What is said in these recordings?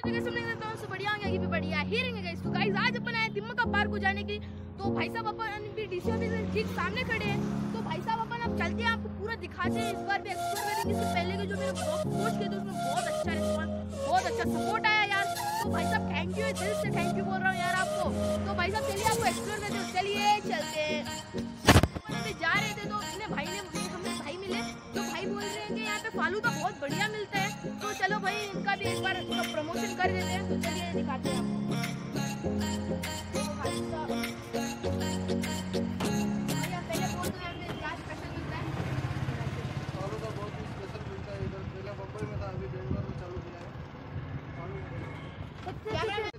बढ़िया आगे भी बढ़िया ही रहेंगे गाइस तो गाइस आज अपन आए दिम्मा का पार्क को जाने की तो भाई साहब अपन भी डीसी ऑफ़िस ठीक सामने खड़े हैं। तो भाई साहब अपन अब चलते हैं, आपको पूरा दिखाते हैं इस बार भी एक्सप्लोर करेंगे इससे पहले के जो मेरे ब्लॉग पोस्ट किए थे, उसमें बहुत अच्छा रिस्पॉन्स बहुत अच्छा सपोर्ट आया यार। तो भाई साहब थैंक यू दिल से थैंक यू बोल रहा हूँ यार आपको। तो भाई साहब, चलिए आपको एक्सप्लोर करते हैं। चलिए, चलते जा रहे थे तो अपने भाई ने हमें भाई मिले। तो भाई बोल रहे हैं फालूदा बहुत बढ़िया मिलता है। तो चलो भाई, इनका भी एक बार तो प्रमोशन कर देते हैं। तो चलिए, दिखाते हैं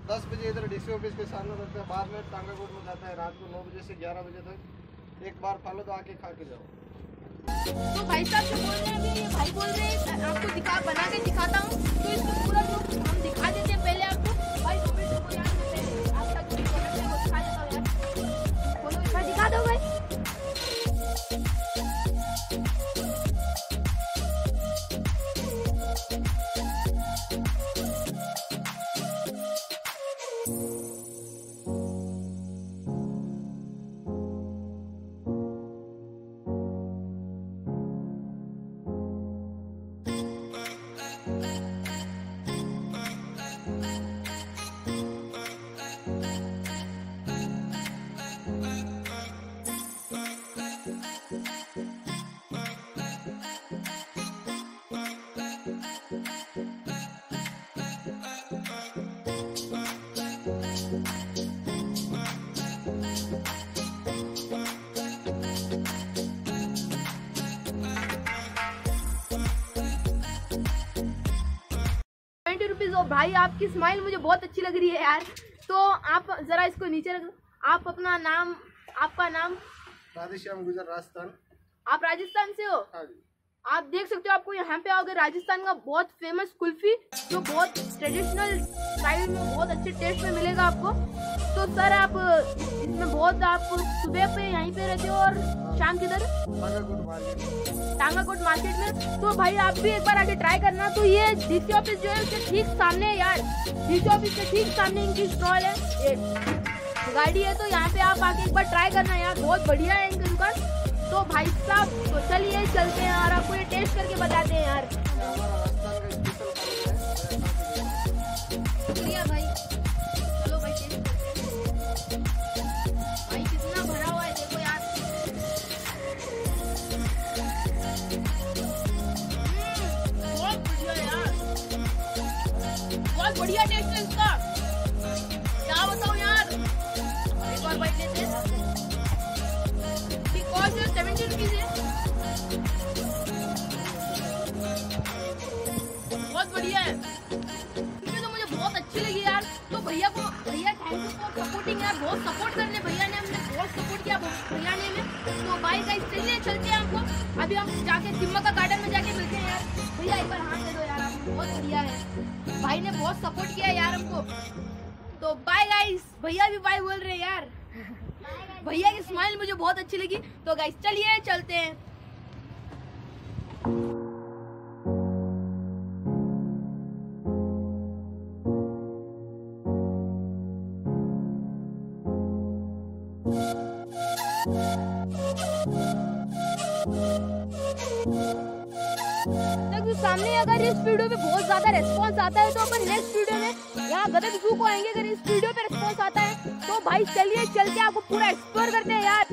दस बजे इधर डीसी ऑफ़िस के सामने रहता है। बाद में टांगाकोट में जाता है। रात को नौ बजे से ग्यारह बजे तक। एक बार फॉलो तो आके खा के जाओ। तो भाई साहब से बोल रहे हैं अभी भाई बोल रहे हैं, आपको दिखा बना के रुपीज़ और भाई आपकी स्माइल मुझे बहुत अच्छी लग रही है यार। तो आप ज़रा इसको नीचे रख आप अपना नाम आपका नाम? राधेश्याम गुजर राजस्थान। आप राजस्थान से हो? हाँ जी। आप देख सकते हो आपको यहाँ पे आओगे राजस्थान का बहुत फ़ेमस कुल्फी जो बहुत ट्रेडिशनल स्टाइल में बहुत अच्छे टेस्ट में मिलेगा आपको। तो सर आप इसमें बहुत आप सुबह पे यहीं पे रहते हो और शाम किधर टांगाकोट मार्केट में। तो भाई आप भी एक बार आके ट्राई करना। तो ये डीसी ऑफ़िस जो है उसके ठीक सामने यार। डीसी ऑफ़िस के ठीक सामने इनकी स्टॉल है। ये गाड़ी है तो यहाँ पे आप आके एक बार ट्राई करना यार। बहुत बढ़िया है इनकी। दुकान तो भाई साहब तो चलिए चलते हैं और आपको ये टेस्ट करके बताते हैं यार। भाई। भाई भाई कितना भरा हुआ है देखो यार। हम्म, बहुत बढ़िया यार। बहुत बढ़िया टेस्ट है इसका। फॉर यार बहुत सपोर्ट करने भैया ने हमने बहुत सपोर्ट किया भैया ने हमें। तो भाई गाइस चलिए चलते हैं हमको अभी हम जाके तिम्मा का गार्डन में जाके मिलते हैं यार। भैया एक बार हाथ दे दो यार, आपने बहुत बढ़िया है। भाई ने बहुत सपोर्ट किया यार हमको। तो बाय गाइस भैया भी बाय बोल रहे हैं यार। भैया की स्माइल मुझे बहुत अच्छी लगी। तो गाइस चलिए, चलते हैं। तक सामने अगर इस वीडियो पे बहुत ज़्यादा रेस्पॉन्स आता है तो अपन नेक्स्ट वीडियो में यहाँ गदक जू को आएँगे अगर इस वीडियो पे रेस्पॉन्स आता है तो भाई चलिए, चलते आपको पूरा एक्सप्लोर करते हैं यार।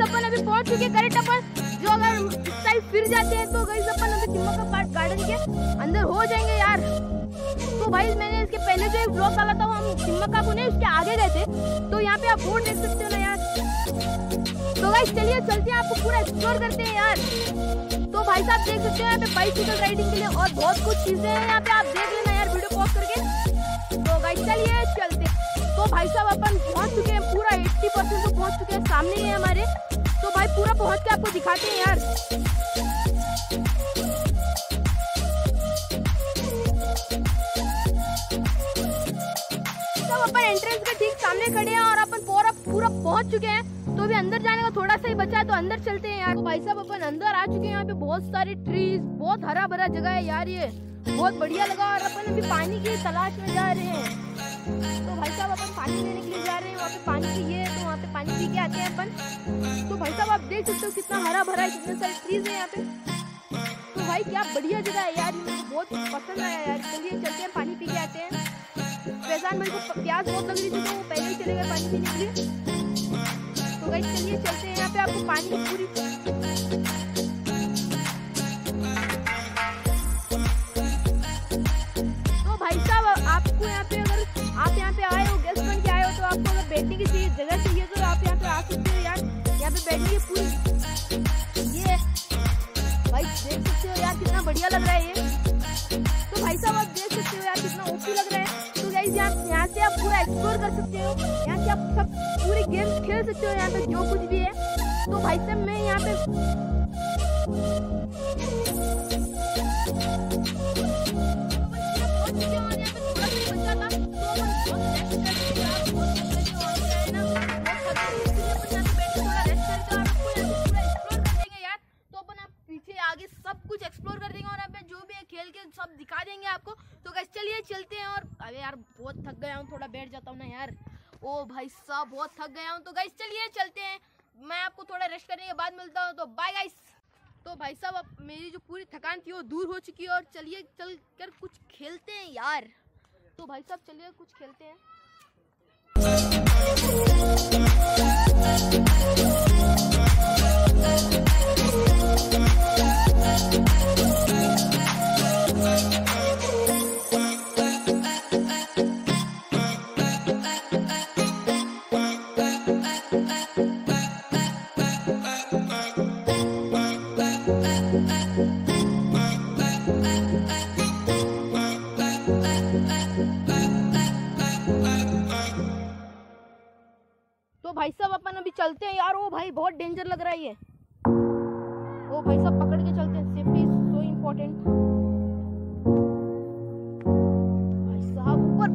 अपन अभी पहुँच चुके करेक्ट अपन? जो अगर साइड फिर जाते हैं तो गाइस अपन अभी तिम्मा का पार्क गार्डन के अंदर हो जाएँगे यार। तो भाई मैंने इसके पहले जो एक ब्लॉग डाला था, वो हम तिम्मा का पुणे उसके आगे गए थे। तो यहाँ पे आप बोर्ड देख सकते हो ना यार। तो गाइस चलिए, चलते हैं, आपको पूरा एक्सप्लोर करते हैं यार। तो भाई साहब देख सकते हो, यहाँ पे बाइसिकल राइडिंग के लिए और बहुत कुछ चीज़ें हैं यहाँ पे, आप देख लेना यार वीडियो पॉज करके। तो गाइस चलिए, चलते तो भाई साहब अपन पहुँच चुके हैं, पूरा 80 परसेंट तो पहुँच चुके हैं, सामने ही है हमारे। तो भाई पूरा पहुँच के आपको दिखाते हैं यार। एंट्रेंस के ठीक सामने खड़े हैं और अपन पूरा पूरा पहुँच चुके हैं। तो अभी अंदर जाने का थोड़ा सा ही बचा है तो अंदर चलते हैं यार। तो भाई साहब, अपन अंदर आ चुके हैं यहाँ पे। बहुत सारे ट्रीज बहुत हरा भरा जगह है यार ये। बहुत बढ़िया लगा और अपन अभी पानी की तलाश में जा रहे हैं। तो भाई साहब, अपन पानी लेने के लिए जा रहे हैं। वहाँ पे पानी वहाँ पे पानी पी के आते हैं अपन। तो भाई साहब, आप देख सकते हो कितना हरा भरा है, कितने सारे ट्रीज है यहाँ पे। तो भाई, क्या बढ़िया जगह है यार मुझे बहुत पसंद आया यार। चलिए, चलते हैं, पानी पी के आते हैं। फैजान भाई को प्यास बहुत लग रही थी तो वो पहले ही चले गए पानी पीने के लिए। तो भाई चलिए, चलते हैं यहाँ पे, आपको पानी पूरी तो आपको यहाँ पे अगर आप यहाँ पे आए हो गेस्ट बन के आए हो तो आपको अगर बैठने की जगह यहाँ पे पूरी। ये, भाई देख सकते हो यार कितना बढ़िया लग रहा है ये। तो भाई साहब, आप देख सकते हो यार कितना ओपी लग रहा है। तो गाइस यहाँ यहाँ से आप पूरा एक्सप्लोर कर सकते हो। यहाँ से आप सब पूरी गेम खेल सकते हो, यहाँ पे जो कुछ भी है। तो भाई साहब, मैं यहाँ पे भाई साहब, बहुत थक गया हूँ। तो गाइस चलिए, चलते हैं। मैं आपको थोड़ा रेस्ट करने के बाद मिलता हूँ। तो बाय गाइस तो भाई साहब, अब मेरी जो पूरी थकान थी वो दूर हो चुकी है और चलिए चल कर कुछ खेलते हैं यार। तो भाई साहब, चलिए, कुछ खेलते हैं। तो चलते हैं यार। ओ भाई, बहुत डेंजर लग रहा है ये। ओ भाई, सब पकड़ के चलते हैं। सेफ्टी सो इम्पोर्टेंट भाई साहब, ऊपर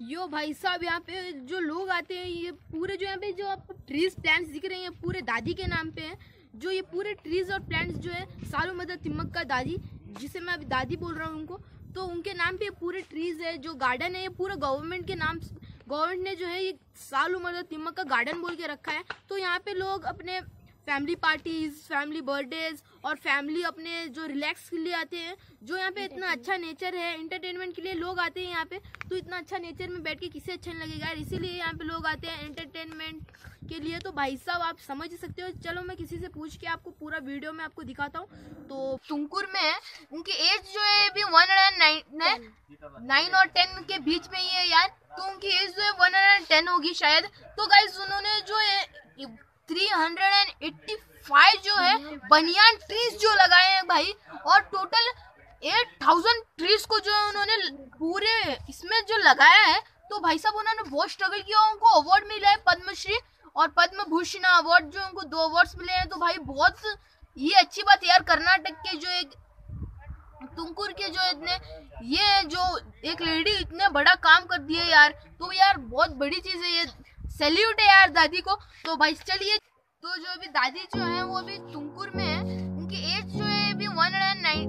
यो भाई साहब यहाँ पे जो लोग आते हैं, ये पूरे जो यहाँ पे जो आपको ट्रीज प्लांट्स दिख रहे हैं पूरे दादी के नाम पे हैं। जो ये पूरे ट्रीज और प्लांट्स जो है, सालू मदर का दादी, जिसे मैं अभी दादी बोल रहा हूँ उनको तो उनके नाम पे पूरे ट्रीज है, जो गार्डन है, ये पूरा गवर्नमेंट के नाम गवर्नमेंट ने जो है ये साल उम्र तिमक का गार्डन बोल के रखा है। तो यहाँ पे लोग अपने फैमिली पार्टीज़ फैमिली बर्थडेज और फैमिली अपने जो रिलैक्स के लिए आते हैं जो यहाँ पे इतना अच्छा नेचर है इंटरटेनमेंट के लिए लोग आते हैं यहाँ पे तो इतना अच्छा नेचर में बैठ के किसे अच्छा नहीं लगेगा इसीलिए यहाँ पे लोग आते हैं एंटरटेनमेंट के लिए। तो भाई साहब आप समझ सकते हो। चलो मैं किसी से पूछ के आपको पूरा वीडियो में आपको दिखाता हूँ। तो तुमकुर में उनकी एज जो है अभी वन हंड्रेड नाइन और टेन के बीच में ही है यार। तो उनकी एज जो है वन हंड्रेड टेन होगी शायद। तो गाइज़ उन्होंने जो है three hundred and eighty five जो है, बनियान ट्रीज जो लगाए हैं भाई, और टोटल एट थाउज़ेंड ट्रीज को जो है उन्होंने पूरे इसमें जो लगाया है तो भाई साहब उन्होंने बहुत स्ट्रगल किया, उनको अवार्ड मिला है पद्मश्री, और पद्म भूषण अवार्ड जो उनको दो अवार्ड्स मिले हैं तो भाई बहुत ये अच्छी बात है यार, कर्नाटक के जो एक, तुमकुर के जो इतने, ये जो एक लेडी इतने बड़ा काम कर दिए यार तो यार बहुत बड़ी चीज़ है ये। सैल्यूट है यार दादी को। तो भाई चलिए तो जो अभी दादी जो है, वो अभी तुमकुर में है। उनकी एज जो है, अभी वन हंड्रेड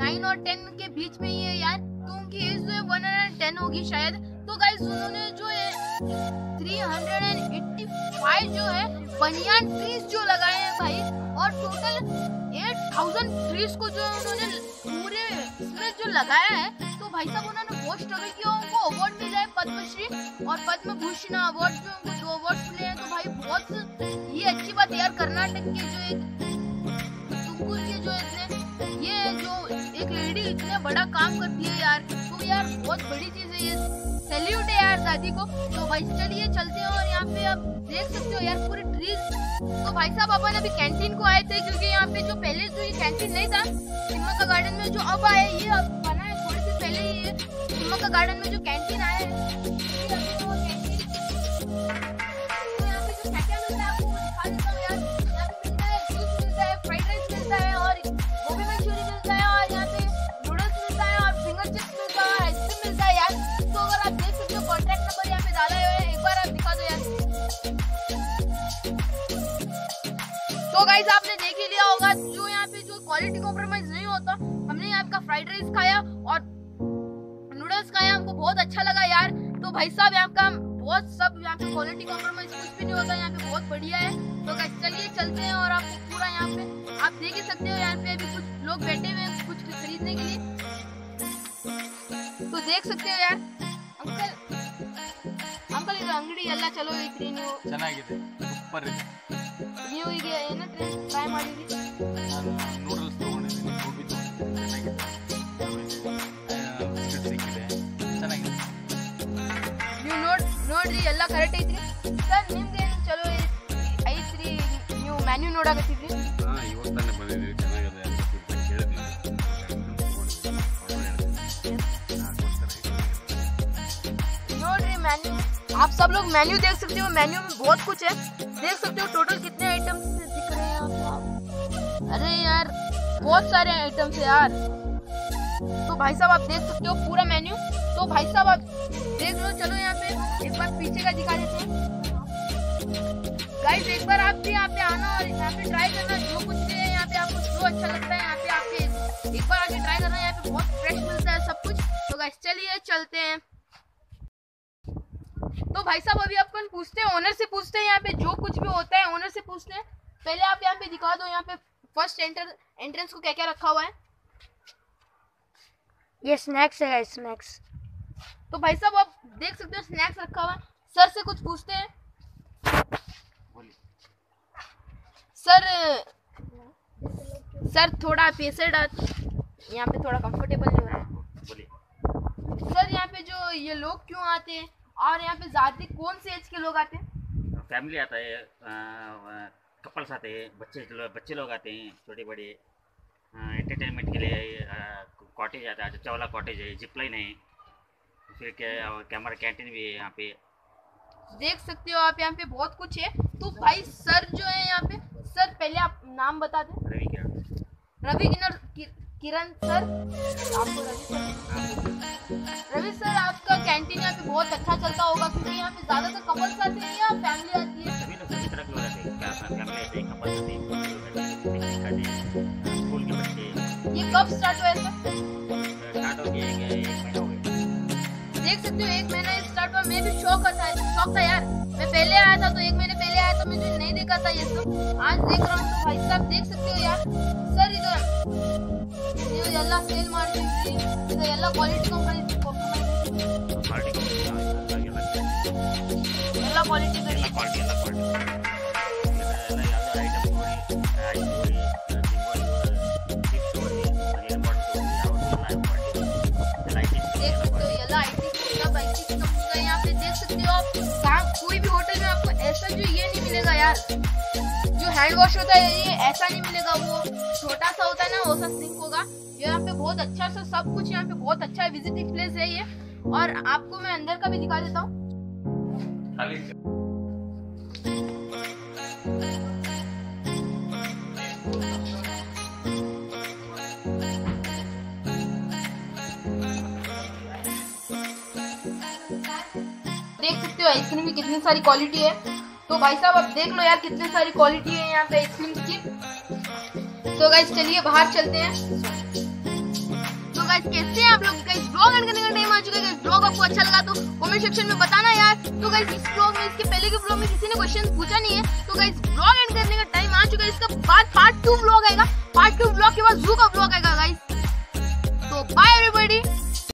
नाइन और टेन के बीच में ही है यार। तो उनकी एज जो है वन हंड्रेड टेन होगी शायद। तो गाइस उन्होंने जो है 385 जो है बनियान ट्रीज जो लगाए हैं भाई। और टोटल 8000 ट्रीज को जो है, उन्होंने पूरे जो लगाया है भाई साहब, उन्होंने बहुत स्ट्रगल किया, उनको अवार्ड मिला है पद्मश्री और पद्म भूषण अवार्ड जो दो अवार्ड मिले हैं। तो भाई बहुत ये अच्छी बात यार, कर्नाटक के जो एक तुमकुर के जो इतने, ये जो एक लेडी इतने बड़ा काम करती है यार तो यार बहुत बड़ी चीज़ है ये। सैल्यूट है यार दादी को। तो भाई चलिए, चलते हैं और यहाँ पे आप देख सकते हो यार पूरे ट्रीज तो भाई साहब, अपन अभी कैंटीन को आए थे, क्योंकि यहाँ पे जो पहले जो ये कैंटीन नहीं था, सिम्मा का गार्डन में जो अब आए, ये अब सी पहले ही ये सिम्मा का गार्डन में जो कैंटीन आया है तो है हूँ है है है है है है है तो हो है तो आपने देख ही लिया होगा जो यहाँ पे जो क्वालिटी कॉम्प्रोमाइज नहीं होता हमने यहाँ का फ्राइड राइस खाया और बहुत अच्छा लगा यार तो भाई साहब यहाँ का बहुत सब यहाँ पे क्वालिटी कॉम्प्रोमाइज कुछ भी नहीं होता यहाँ पे बहुत बढ़िया है तो गाइस चलिए चलते हैं और आपको पूरा यहाँ पे आप देख ही सकते हो यहाँ पे अभी कुछ लोग बैठे हुए हैं कुछ खरीदने के लिए तो देख सकते हो यार अंकल अंकल ಇದು ಅಂಗಡಿ ಎಲ್ಲ ಚಲೋ ಐತ್ರಿ ನೀವು ಚೆನ್ನಾಗಿದೆ ಸೂಪರ್ ಇದೆ ನೀವು ಈಗ ಏನಂದ್ರೆ ಟ್ರೈ ಮಾಡಿದ್ರಿ ನಾನು ನೂಡಲ್ಸ್ ತೊಗೊಂಡಿದ್ದೀನಿ ಗೋಬಿ ತೊಗೊಂಡಿದ್ದೀನಿ ಚೆನ್ನಾಗಿದೆ ನೋಡ್ರಿ ಎಲ್ಲ ಕರೆಕ್ಟ್ ಐತ್ರಿ ಸರ್ ನಿಮ್ಗೆ ಏನು ಚಲೋ ಐ- ಐತ್ರಿ ನೀವು ಮೆನ್ಯೂ ನೋಡಾಕತ್ತಿದ್ರಿ ಹಾಂ ಇವತ್ತು ತಾನೇ ಬಂದಿದ್ದೀವಿ ಚೆನ್ನಾಗಿದೆ ಅಂತ ಫೀಡ್ಬ್ಯಾಕ್ ಕೇಳಿದ್ವಿ ನೋಡ್ರಿ मेन्यू आप सब लोग मेन्यू देख सकते हो मेन्यू में बहुत कुछ है देख सकते हो टोटल कितने आइटम्स दिख रहे हैं आपको आप अरे यार बहुत सारे आइटम्स है यार तो भाई साहब आप देख सकते हो पूरा मेन्यू तो भाई साहब आप देख लो, चलो यहाँ पे। एक बार पीछे का दिखा देते गाइस एक बार आप भी यहाँ पे आना और यहाँ पे ट्राई करना। जो कुछ भी है यहाँ पे आपको जो अच्छा लगता है, यहाँ पे आपके एक बार आके ट्राई करना। यहाँ पे बहुत फ्रेश मिलता है सब कुछ। तो गाइस चलिए, चलते हैं। तो भाई साहब, अभी अपन पूछते हैं ओनर से पूछते हैं यहाँ पे जो कुछ भी होता है ओनर से पूछते हैं। पहले आप यहाँ पे दिखा दो, यहाँ पे फ़र्स्ट एंटर एंट्रेंस को क्या क्या रखा हुआ है। ये स्नैक्स है स्नैक्स तो भाई साहब आप देख सकते हो स्नैक्स रखा हुआ है। सर से कुछ पूछते हैं। सर सर थोड़ा पेशेंट यहाँ पे थोड़ा कंफर्टेबल नहीं हो रहा। है सर यहाँ पे जो ये लोग क्यों आते हैं? और यहाँ पे ज़्यादा कौन से एज के लोग आते हैं? फैमिली आता है कपल्स आते हैं बच्चे लोग बच्चे लोग आते हैं छोटे बड़े एंटरटेनमेंट के लिए कॉटेज आता है चावला कॉटेज है जिप लाइन है। फिर क्या कैमरा कैंटीन भी है यहाँ पे। देख सकते हो आप यहाँ पे बहुत कुछ है। तो भाई सर जो है यहाँ पे सर पहले आप नाम बता दें। रवि किरण। रवि किरण किरण सर। आपको रवि सर। आपका कैंटीन यहाँ पे बहुत अच्छा चलता होगा क्योंकि यहाँ पे ज़्यादातर कपल्स आते हैं या फैमिली आती है। सभी लोग सभी तरह के लोग आते हैं क्या फैमिली आते हैं कपल्स आते हैं पिकनिक आते हैं स्कूल के बच्चे ये कब स्टार्ट हुआ है सर? सकते हो एक महीना स्टार्ट हुआ मैं भी शौक था शौक था यार मैं पहले आया था तो एक महीने पहले आया था मुझे नहीं देखा था ये सब आज देख रहा हूँ तो भाई साहब देख सकते हो यार सर इधर ನೀವು ಎಲ್ಲ ಸೇಲ್ ಮಾಡ್ತಿದ್ರಿ ಇದು ಎಲ್ಲ ಕ್ವಾಲಿಟಿ ಕಂಪನಿ क्वालिटी कंपनी ಎಲ್ಲ ಕ್ವಾಲಿಟಿ ಎಲ್ಲ ಕ್ವಾಲಿಟಿ ಎಲ್ಲ ಕ್ವಾಲಿಟಿ यार जो हैंड वॉश होता है ये ऐसा नहीं मिलेगा वो। छोटा सा होता है ना वो वैसा सिंक होगा। यहाँ पे बहुत अच्छा सा सब कुछ यहाँ पे बहुत अच्छा है विजिटिंग प्लेस है ये। और आपको मैं अंदर का भी दिखा देता हूँ। देख सकते हो आइसक्रीम की कितनी सारी क्वालिटी है। तो भाई साहब, अब देख लो यार कितनी सारी क्वालिटी है यहाँ पे आइसक्रीम की। तो गाइस चलिए बाहर चलते हैं। तो गाइस कैसे हैं आप लोग? गाइस ब्लॉग एंड करने का टाइम आ चुका है। ब्लॉग आपको अच्छा लगा तो कमेंट सेक्शन में बताना यार। तो गाइस इस ब्लॉग में, इसके पहले के ब्लॉग में किसी ने क्वेश्चन पूछा नहीं है। तो गाइस ब्लॉग एंड करने का टाइम आ चुका है। इसका बाद पार्ट टू ब्लॉग आएगा। पार्ट टू ब्लॉग के बाद जू का ब्लॉग आएगा गाइस तो बाय एवरीबॉडी